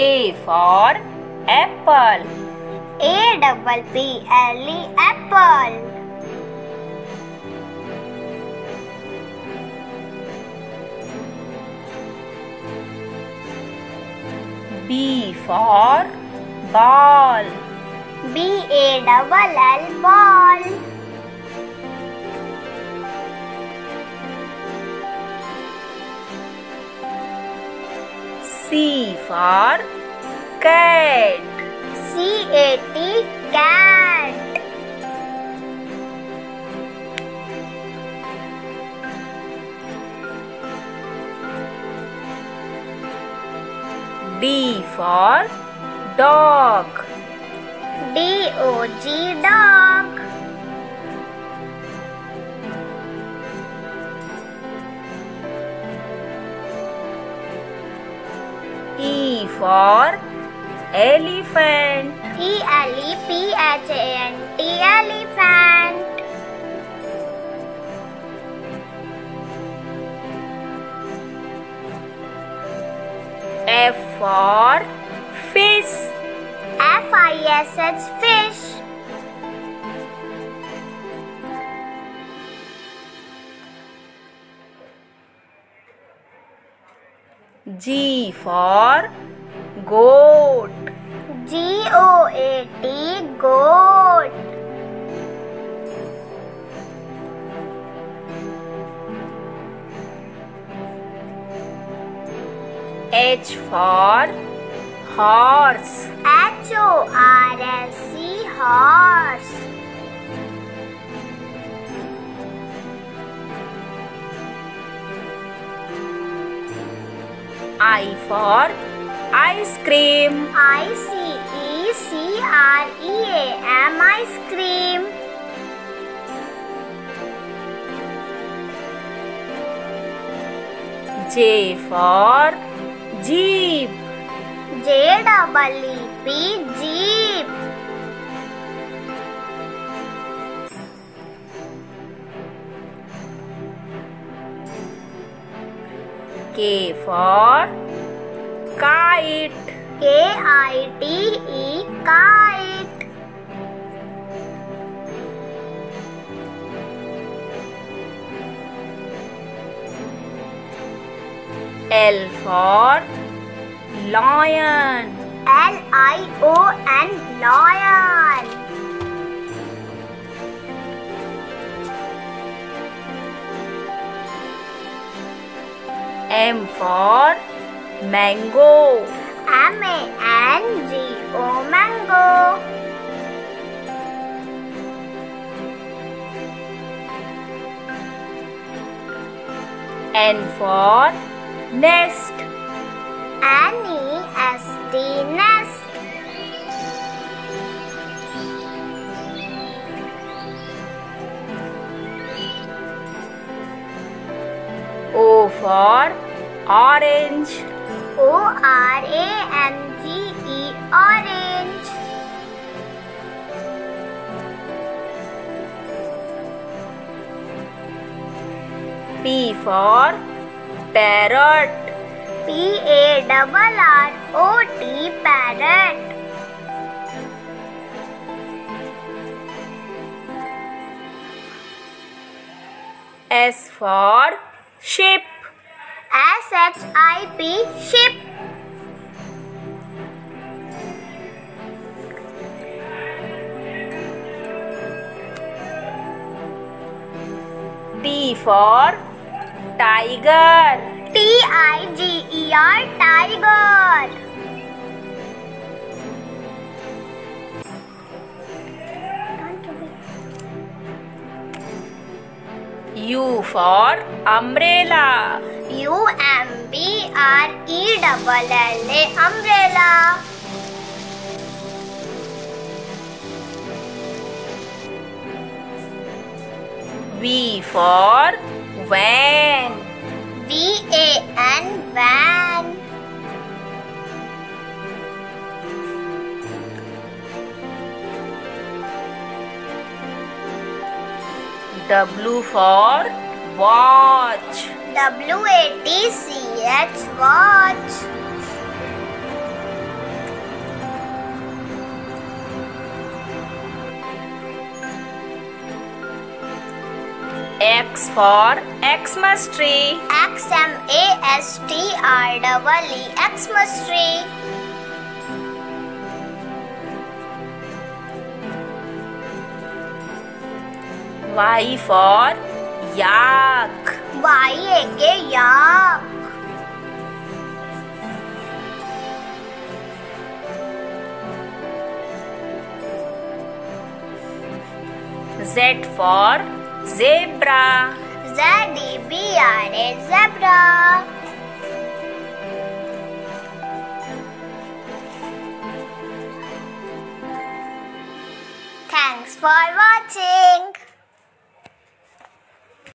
A for apple. A double P L E apple. B for ball. B A double L ball. C for cat. C A T cat. D for dog. D O G dog. For elephant. E L E P H A N T elephant. F for fish. F I S H fish. G for goat. G O A T goat. H for horse. H O R S E horse. I for ice cream. I C E C R E A M ice cream. J for jeep. J double E P jeep. K for kite. K I T E kite. L for lion. L I O N lion. M for mango. M A N G O mango. N for nest. N orange. O R A N G E orange. P for parrot. P A double R O T parrot. S for ship. S H I P ship. T for tiger. T I G E R tiger. U for umbrella. U M B R E double L A umbrella. V for van. W for watch. W A T C H watch. X for Xmas tree. X M A S T R E E Xmas tree. Y for yak. Y again yak. Z for zebra. Z E B R A zebra. Thanks for watching.